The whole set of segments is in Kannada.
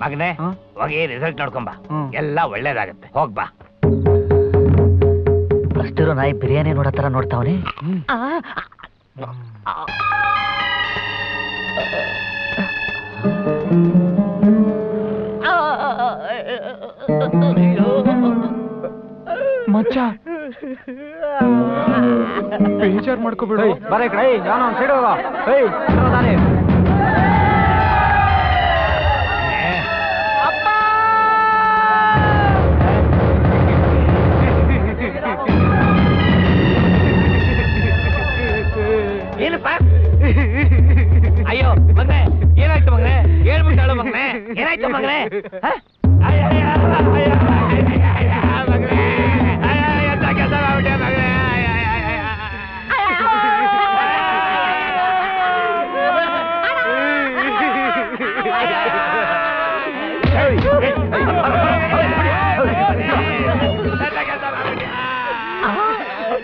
ಮಗನೇ. ಹೋಗಿ ರಿಸಲ್ಟ್ ನೋಡ್ಕೊಂಬಾ. ಎಲ್ಲ ಒಳ್ಳೇದಾಗತ್ತೆ ಹೋಗ್ಬಾ ಅಷ್ಟಿರೋ ನಾಯಿ ಬಿರಿಯಾನಿ ನೋಡೋ ತರ ನೋಡ್ತಾವನೆ ಮಚ್ಚ ಬೇಜಾರ್ ಮಾಡ್ಕೋಬೇಡ ಬರೇ ಕಡೆ ನಾನು ಒಂದು ಸೈಡ್ ಹೋಗೋ ಏಯ್ ನಾನೇ ಕೆಲ್ಸ ಮಾಡ್ಬಿಟ್ಟೆ?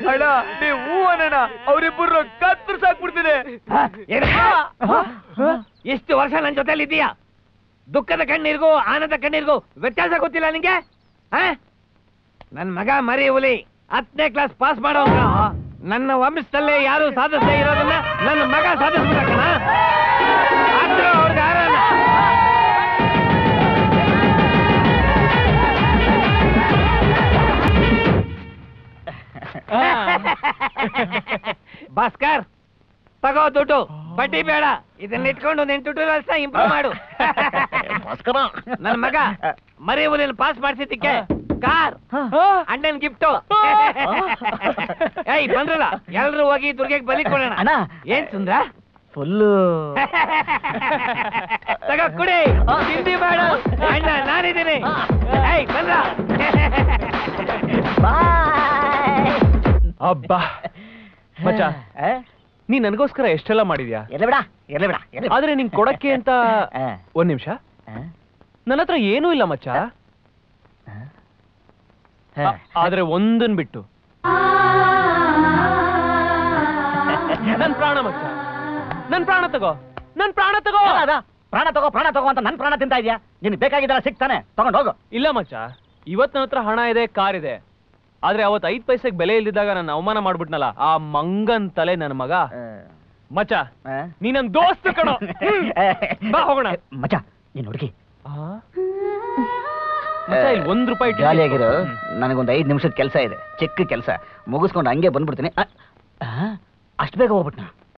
ಅಣ್ಣ ನೀವು ಹೂ ಅಣ್ಣ ಅವರಿಬ್ಬರು ಕತ್ತರಿಸಾಕ್ಬಿಡ್ತೀನಿ ಎಷ್ಟು ವರ್ಷ ನನ್ನ ಜೊತೆಲಿ ಇದೀಯಾ ದುಃಖದ ಕಣ್ಣೀರ್ಗೂ ಆನಂದ ಕಣ್ಣೀರ್ಗೂ ವ್ಯತ್ಯಾಸ ಗೊತ್ತಿಲ್ಲ ನಿಂಗೆ? ಹ? ನನ್ ಮಗ ಮರಿ ಹುಲಿ ಹತ್ತನೇ ಕ್ಲಾಸ್ ಪಾಸ್ ಮಾಡೋ ನನ್ನ ವಂಶದಲ್ಲೇ ಯಾರು ಸಾಧಿಸದೇ ಇರೋದನ್ನ ನನ್ನ ಮಗ ಆರಲ್ಲ ಭಾಸ್ಕರ್ ತಗೋ ದುಡ್ಡು. ಬಡ್ಡಿ ಬೇಡ. ಇದನ್ನ ಇಟ್ಕೊಂಡು ಒಂದ್ ಎಂಟು ವರ್ಷ ಇಂಪ್ರೂವ್ ಮಾಡು. ಭಾಸ್ಕರ ನನ್ನ ಮಗ ಮರಿ ಊರಿನ ಪಾಸ್ ಮಾಡಿಸಿದ್ದಕ್ಕೆ ಕಾರ್ ಅಣ್ಣನ್ ಗಿಫ್ಟ್ ಏಯ್ ಬಂದ್ರಲ್ಲ ಎಲ್ರು ಹೋಗಿ ದುರ್ಗೆಗೆ ಬಲಿ ಕೊಡೋಣ. ಅಣ್ಣ ಏನ್ ಸುಂದ್ರ? ಫುಲ್ಲು. ತಗೋ ಕುಡಿ. ತಿಂಡಿ ಬೇಡ ಅಣ್ಣ ನಾನಿದ್ದೀನಿ. ಏಯ್ ಬಂದ್ರ. ಅಬ್ಬಾ. ಮಚ್ಚ. ನೀ ನನಗೋಸ್ಕರ ಎಷ್ಟೆಲ್ಲ ಮಾಡಿದ್ಯಾ? ಎಲ್ಲ ಬಿಡ ಎಲ್ಲ ಬಿಡ ಎಲ್ಲ ಆದ್ರೆ ನಿಂಗೆ ಕೊಡಕ್ಕೆ ಅಂತ ಒಂದ್ ನಿಮಿಷ. ನನ್ನ ಹತ್ರ ಏನೂ ಇಲ್ಲ ಮಚ್ಚ. ಆ- ಆದ್ರೆ ಒಂದನ್ ಬಿಟ್ಟು. ನನ್ ಪ್ರಾಣ ಮಚ್ಚ. ನನ್ ಪ್ರಾಣ ತಗೋ. ನನ್ ಪ್ರಾಣ ತಗೋ. ಪ್ರಾಣ ತಗೋ ಪ್ರಾಣ ತಗೋ ಅಂತ ನನ್ ಪ್ರಾಣ ತಿಂತಾ ಇದೆಯಾ? ನಿನ್ ಬೇಕಾಗಿದ್ದಲ್ಲ ಸಿಗ್ತಾನೆ. ತಗೊಂಡ್ ಹೋಗು. ಇಲ್ಲ ಮಚ್ಚ. ಇವತ್ ನನ್ನ ಹತ್ರ ಹಣ ಇದೆ ಕಾರ್ ಇದೆ. ಆದ್ರೆ ಅವತ್ ಐದ್ ಪೈಸೆಗೆ ಬೆಲೆ ಇಲ್ದಿದ್ದಾಗ ನನ್ನ ಅವಮಾನ ಮಾಡ್ಬಿಟ್ನಲ್ಲ ಆ ಮಂಗನ್ ತಲೆ ನನ್ನ ಮಗ. ಮಚ ನೀ ನನ್ ದೋಸ್ತ ಕಣೋ. ಬಾ ಹೋಗೋಣ. ಮಚ ನೀನ್ ಹುಡುಗಿ. ಇಲ್ಲಿ ಒಂದ್ ರೂಪಾಯಿ ಖಾಲಿ ಆಗಿರೋ ನನಗೊಂದ್ ಐದ್ ನಿಮಿಷದ ಕೆಲಸ ಇದೆ. ಚಿಕ್ಕ ಕೆಲಸ. ಮುಗಿಸ್ಕೊಂಡು ಹಂಗೆ ಬಂದ್ಬಿಡ್ತೀನಿ. ಅಷ್ಟ್ ಬೇಗ ಹೋಗ್ಬಿಟ್ನಾ?